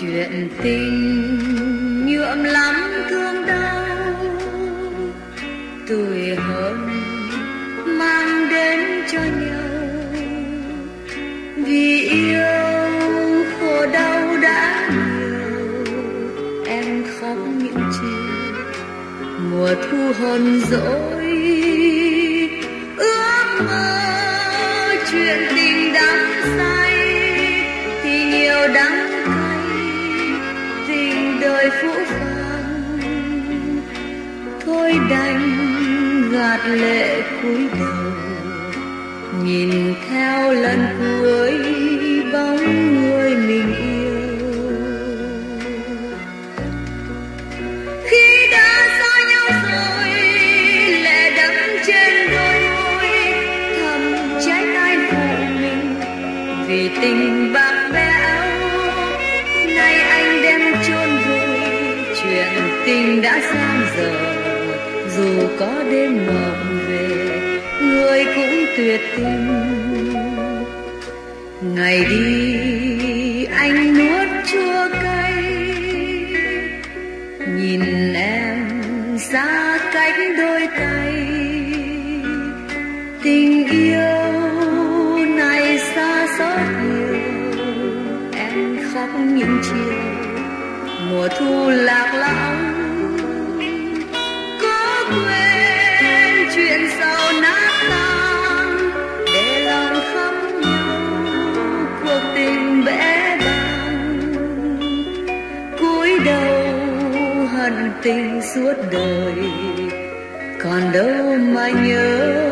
chuyện tình nhuộm lắm thương đau. Tuổi hơn mang đến cho nhau. Vì yêu khổ đau đã nhiều, em khóc những chiều mùa thu hờn dỗi, ước mơ chuyện tình đắm say, thì nhiều đắng đành gạt lệ cúi đầu, nhìn theo lần cuối bóng người mình yêu. Khi đã xa nhau rồi lệ đẫm trên đôi môi, thầm trái tay phụ mình. Vì tình bạc bẽo nay anh đem chôn vùi, chuyện tình đã sang giờ dù có đêm mộng về, người cũng tuyệt tình. Ngày đi, anh nuốt chua cay, nhìn em xa cách đôi tay. Tình yêu này xa xót nhiều, em khóc những chiều, mùa thu lạc lõng. Tình suốt đời. Còn đâu mà nhớ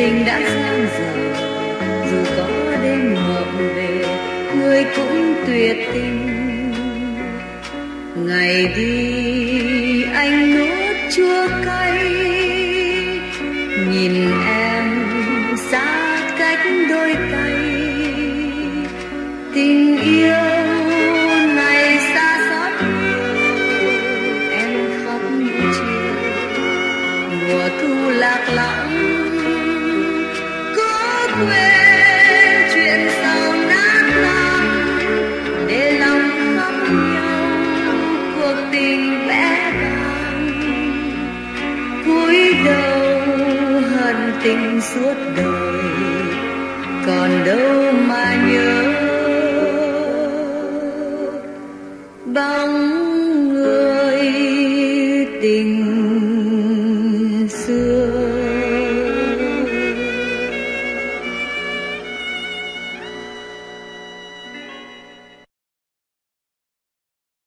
tình đã sang giờ dù có đêm mộng về, người cũng tuyệt tình. Ngày đi, anh nuốt chua cay. Nhìn em xa cách đôi tay. cúi đầu hận tình suốt đời còn đâu mà nhớ. Bằng